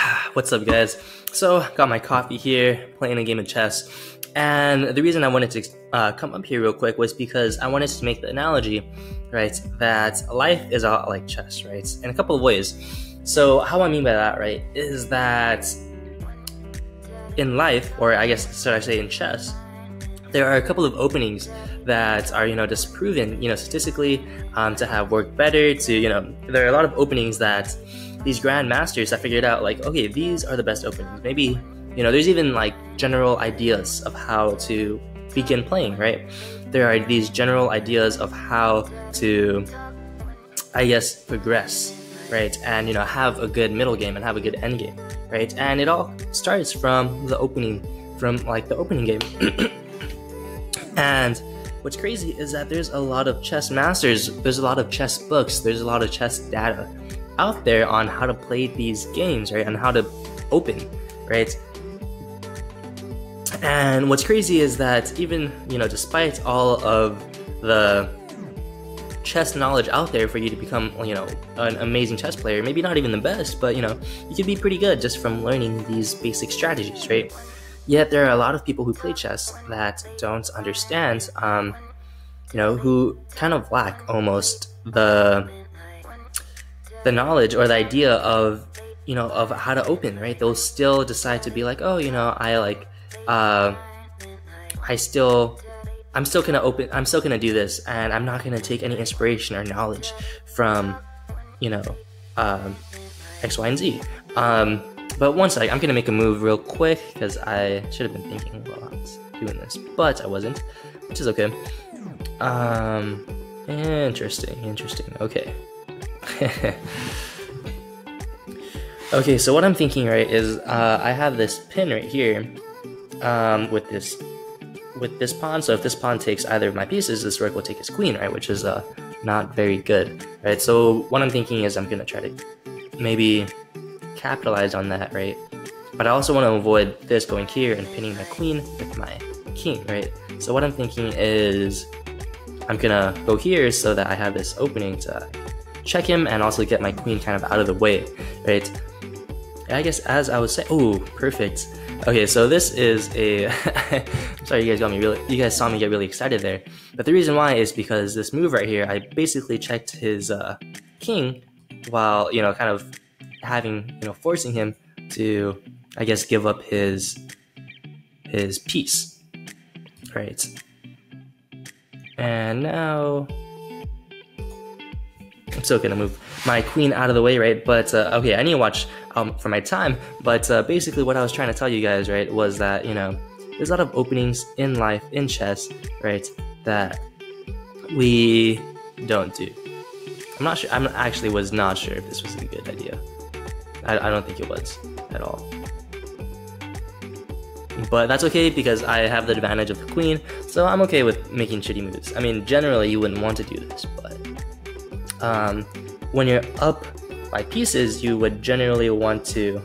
What's up, guys? So, got my coffee here, playing a game of chess. And the reason I wanted to uh, come up here real quick was because I wanted to make the analogy, right, that life is a lot like chess, right, in a couple of ways. So, how I mean by that, right, is that in life, or I guess, should I say in chess, there are a couple of openings that are, you know, just proven, you know, statistically um, to have worked better, to, you know, there are a lot of openings that these grandmasters have figured out, like, okay, these are the best openings. Maybe, you know, there's even like general ideas of how to begin playing, right? There are these general ideas of how to, I guess, progress, right? And, you know, have a good middle game and have a good end game, right? And it all starts from the opening, from like the opening game. and what's crazy is that there's a lot of chess masters, there's a lot of chess books, there's a lot of chess data out there on how to play these games, right? And how to open, right? And what's crazy is that even, you know, despite all of the chess knowledge out there for you to become, you know, an amazing chess player, maybe not even the best, but, you know, you could be pretty good just from learning these basic strategies, right? Yet there are a lot of people who play chess that don't understand, um, you know, who kind of lack almost the the knowledge or the idea of you know of how to open right? They'll still decide to be like oh you know i like uh i still i'm still gonna open i'm still gonna do this and i'm not gonna take any inspiration or knowledge from you know um x y and z. Um but one sec i'm gonna make a move real quick because i should have been thinking while i was doing this but i wasn't which is okay um interesting interesting okay okay, so what I'm thinking, right, is uh, I have this pin right here um, with this with this pawn. So if this pawn takes either of my pieces, this rook will take his queen, right, which is uh, not very good, right? So what I'm thinking is I'm gonna try to maybe capitalize on that, right? But I also want to avoid this going here and pinning my queen with my king, right? So what I'm thinking is I'm gonna go here so that I have this opening to check him and also get my queen kind of out of the way, right? I guess as I was saying, oh, perfect. Okay, so this is a. I'm sorry, you guys got me really. You guys saw me get really excited there, but the reason why is because this move right here, I basically checked his uh, king, while you know, kind of having you know, forcing him to, I guess, give up his his piece, right? And now I'm still gonna move my queen out of the way, right? But uh, okay, I need to watch um, for my time. But uh, basically, what I was trying to tell you guys, right, was that you know there's a lot of openings in life in chess, right, that we don't do. I'm not sure. I'm actually was not sure if this was a good idea. I, I don't think it was at all. But that's okay because I have the advantage of the queen, so I'm okay with making shitty moves. I mean, generally you wouldn't want to do this, but um, when you're up by pieces, you would generally want to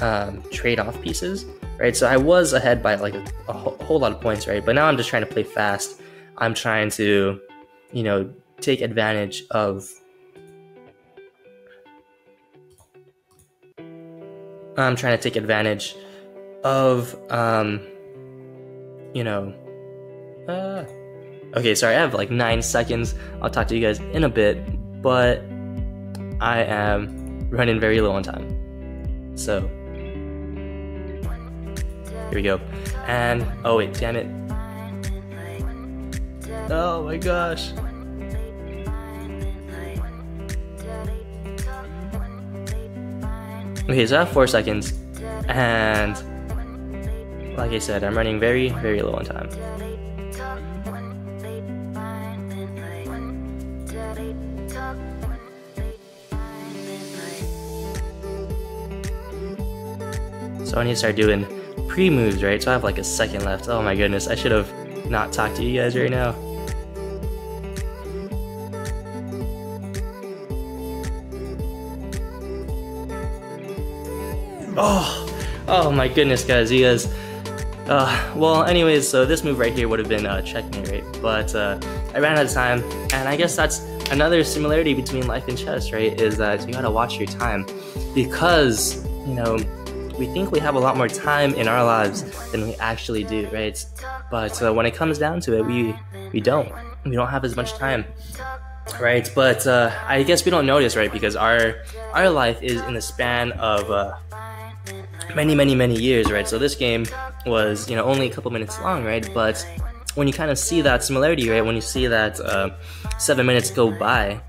um, trade off pieces, right? So I was ahead by like a, a whole lot of points, right? But now I'm just trying to play fast. I'm trying to, you know, take advantage of. I'm trying to take advantage of, um, you know, uh, Okay, sorry, I have like nine seconds. I'll talk to you guys in a bit, but I am running very low on time. So, here we go. And, oh wait, damn it. Oh my gosh. Okay, so I have four seconds, and like I said, I'm running very, very low on time. So I need to start doing pre-moves, right? So I have like a second left. Oh my goodness, I should have not talked to you guys right now. Oh, oh my goodness, guys, you guys. Uh, well, anyways, so this move right here would have been uh, checkmate, right? But uh, I ran out of time, and I guess that's another similarity between life and chess, right, is that you gotta watch your time because, you know, we think we have a lot more time in our lives than we actually do, right? But uh, when it comes down to it, we we don't. We don't have as much time, right? But uh, I guess we don't notice, right? Because our our life is in the span of uh, many, many, many years, right? So this game was, you know, only a couple minutes long, right? But when you kind of see that similarity, right? When you see that uh, seven minutes go by,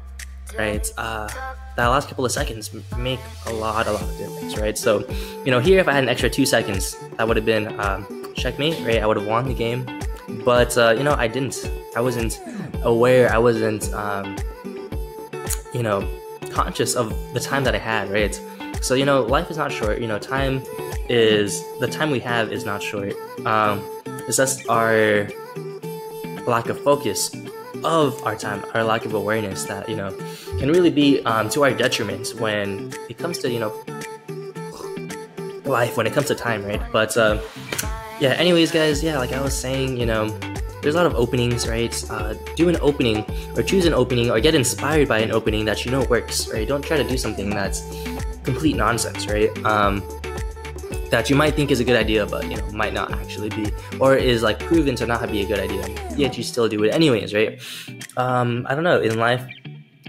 right? Uh, that last couple of seconds make a lot, a lot of difference, right? So, you know, here if I had an extra two seconds, that would have been um, checkmate, right? I would have won the game, but uh, you know, I didn't. I wasn't aware. I wasn't, um, you know, conscious of the time that I had, right? So you know, life is not short. You know, time is the time we have is not short. Um, it's just our lack of focus of our time, our lack of awareness that you know can really be um, to our detriment when it comes to you know life, when it comes to time, right? But uh, yeah, anyways, guys, yeah, like I was saying, you know, there's a lot of openings, right? Uh, do an opening or choose an opening or get inspired by an opening that you know works, right? Don't try to do something that's complete nonsense, right? Um, that you might think is a good idea, but you know might not actually be, or is like proven to not be a good idea. Yet you still do it anyways, right? Um, I don't know. In life,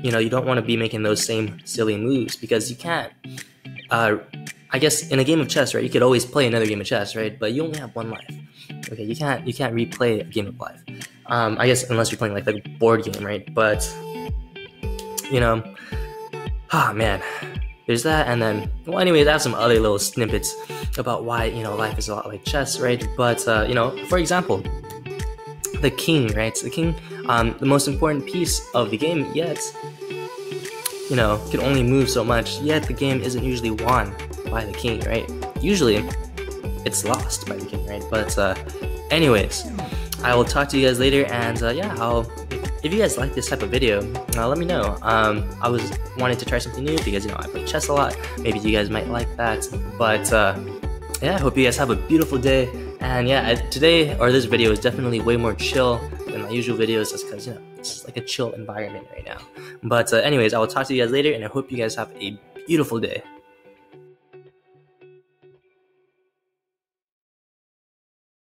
you know, you don't want to be making those same silly moves because you can't. Uh, I guess in a game of chess, right, you could always play another game of chess, right? But you only have one life. Okay, you can't you can't replay a game of life. Um, I guess unless you're playing like a board game, right? But you know, ah oh, man, there's that, and then well, anyways, I have some other little snippets about why you know life is a lot like chess, right? But uh, you know, for example, the king, right? The king, um, the most important piece of the game, yet you know, can only move so much. Yet the game isn't usually won by the king, right? Usually, it's lost by the king, right? But uh, anyways, I will talk to you guys later, and uh, yeah, I'll if you guys like this type of video, uh, let me know. Um, I was wanting to try something new because you know I play chess a lot. Maybe you guys might like that. But uh, yeah, I hope you guys have a beautiful day. And yeah, today or this video is definitely way more chill than my usual videos, just because you know it's like a chill environment right now. But uh, anyways, I will talk to you guys later, and I hope you guys have a beautiful day.